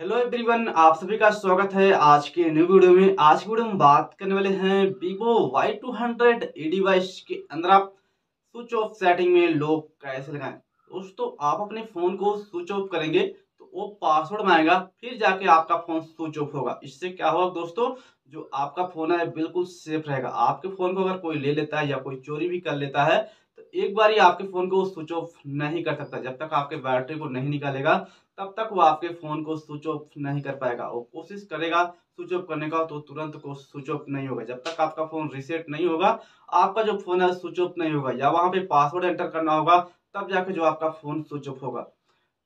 Hello everyone आप सभी का स्वागत है आज के न्यू वीडियो में। आज की वीडियो में बात करने वाले हैं Vivo Y two hundred A device के अंदर आप स्विच ऑफ़ सेटिंग में लॉक कैसे लगाएँ। दोस्तों, आप अपने फ़ोन को स्विच ऑफ़ करेंगे तो वो पासवर्ड मांगेगा फिर जाके आपका फ़ोन स्विच ऑफ़ होगा। इससे क्या होगा दोस्तों, जो आपका फ़ोन है, बिल्कुल सेफ़ रहेगा। आपके फ़ोन को अगर कोई ले लेता है या कोई चोरी भी कर लेता है एक बार ही आपके फ़ोन को स्विच ऑफ़ नहीं कर सकता। जब तक आपके बैटरी को नहीं निकालेगा, तब तक वो आपके फ़ोन को स्विच ऑफ़ नहीं कर पाएगा वो कोशिश करेगा स्विच ऑफ़ करने का तो तुरंत को स्विच ऑफ़ नहीं होगा। जब तक आपका फ़ोन रिसेट नहीं होगा, आपका जो फ़ोन है स्विच ऑफ़ नहीं होगा, या वहाँ पे पासवर्ड एंटर करना होगा, तब जाके जो आपका फ़ोन स्विच ऑफ़ होगा।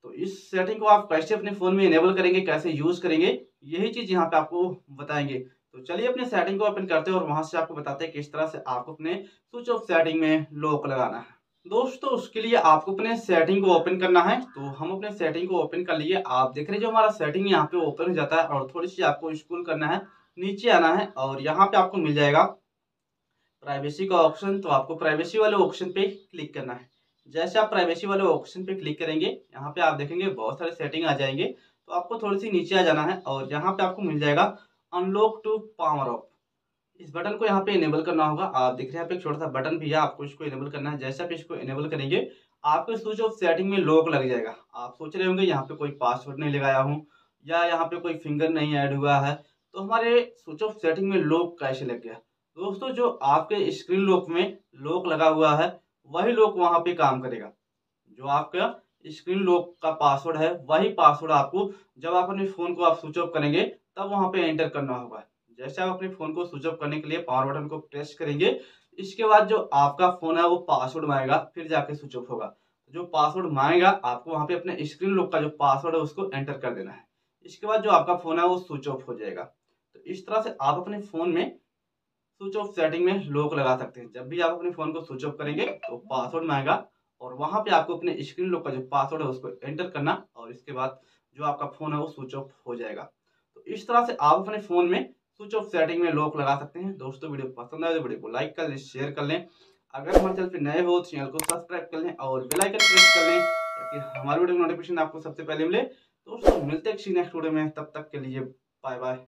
तो इस सेटिंग को आप कैसे अपने फ़ोन में इनेबल करेंगे, कैसे यूज़ करेंगे, यही चीज़ यहाँ पे आपको बताएँगे। तो चलिए अपने सेटिंग को ओपन करते हैं और वहाँ से आपको बताते हैं किस तरह से आपको अपने स्विच ऑफ़ सेटिंग में लॉक लगाना है। दोस्तों, उसके लिए आपको अपने सेटिंग को ओपन करना है। तो हम अपने सेटिंग को ओपन कर लिए। आप देख रहे हैं जो हमारा सेटिंग यहाँ पे ओपन हो जाता है और थोड़ी सी आपको स्कूल करना है, नीचे आना है और यहाँ पे आपको मिल जाएगा प्राइवेसी का ऑप्शन तो आपको प्राइवेसी वाले ऑप्शन पे क्लिक करना है। जैसे आप प्राइवेसी वाले ऑप्शन पे क्लिक करेंगे, यहाँ पे आप देखेंगे बहुत सारे सेटिंग आ जाएँगे। तो आपको थोड़ी सी नीचे आ जाना है और यहाँ पे आपको मिल जाएगा अनलॉक टू पावर ऑफ़ इस बटन को यहाँ पे इनेबल करना होगा। आप देख रहे हैं यहाँ पे छोटा सा बटन भी है, आपको इसको इनेबल करना है। जैसे आप इसको इनेबल करेंगे, आपके स्विच ऑफ़ सेटिंग में लॉक लग जाएगा। आप सोच रहे होंगे, यहाँ पे कोई पासवर्ड नहीं लगाया हूँ, या यहाँ पे कोई फिंगर नहीं ऐड हुआ है तो हमारे स्विच ऑफ़ सेटिंग में लॉक कैसे लग गया? दोस्तों, जो आपके स्क्रीन लॉक में लॉक लगा हुआ है, वही लॉक वहाँ पे काम करेगा। जो आपका स्क्रीन लॉक का पासवर्ड है, वही पासवर्ड आपको, जब आप अपने फ़ोन को आप स्विच ऑफ़ करेंगे तब वहाँ पे एंटर करना होगा। जैसे आप अपने फ़ोन को स्विच ऑफ़ करने के लिए पावर बटन को प्रेस करेंगे, इसके बाद जो आपका फ़ोन है वो पासवर्ड मांगेगा, फिर जाके स्विच ऑफ़ होगा। जो पासवर्ड मांगेगा, आपको वहाँ पे अपने स्क्रीन लॉक का जो पासवर्ड है उसको एंटर कर देना है। इसके बाद जो आपका फ़ोन है वो स्विच ऑफ़ हो जाएगा। तो इस तरह से आप अपने फ़ोन में स्विच ऑफ़ सेटिंग में लॉक लगा सकते हैं। जब भी आप अपने फ़ोन को स्विच ऑफ़ करेंगे तो पासवर्ड मांगेगा और वहाँ पे आपको अपने स्क्रीन लॉक का जो पासवर्ड है उसको एंटर करना और इसके बाद जो आपका फ़ोन है वो स्विच ऑफ़ हो जाएगा। तो इस तरह से आप अपने फ़ोन में स्विच ऑफ़ सेटिंग में लॉक लगा सकते हैं। दोस्तों, वीडियो पसंद आए तो वीडियो को लाइक कर लें शेयर कर लें। अगर हमारे चैनल पर नए हो तो चैनल को सब्सक्राइब कर लें और बेल आइकन प्रेस कर लें ताकि हमारे वीडियो नोटिफिकेशन आपको सबसे पहले मिले। दोस्तों, मिलते हैं किसी नेक्स्ट वीडियो में। तब तक के लिए बाय बाय